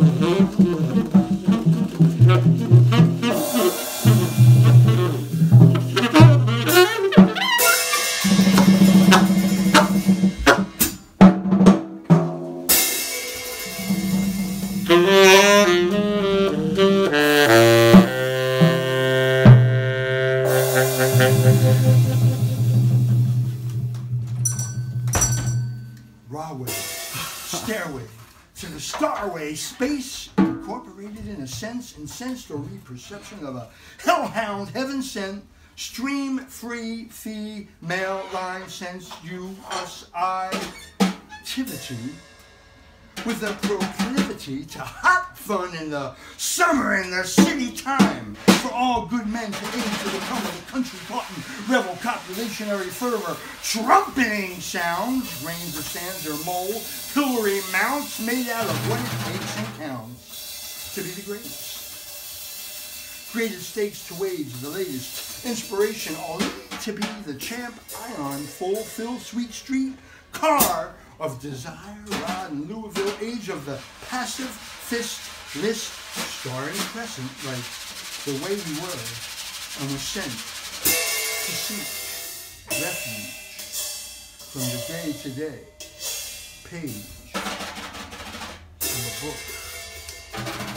Música to the starway, space incorporated in a sense and sensory perception of a hellhound, heaven sent, stream free, fee, male line, sense, you, us, I, activity with a proclivity to hot fun in the summer and the city time. For all good men to aim to become of the country cotton rebel copulationary fervor trumpeting sounds grains of sands or mole pillory mounts made out of what it takes and counts to be the greatest. Greatest stakes to wage the latest inspiration all to be the champ ion full fill sweet street car of desire, rod, and Louisville, age of the passive fist list, starring Crescent, like the way we were, and was sent to seek refuge from the day to day page in the book.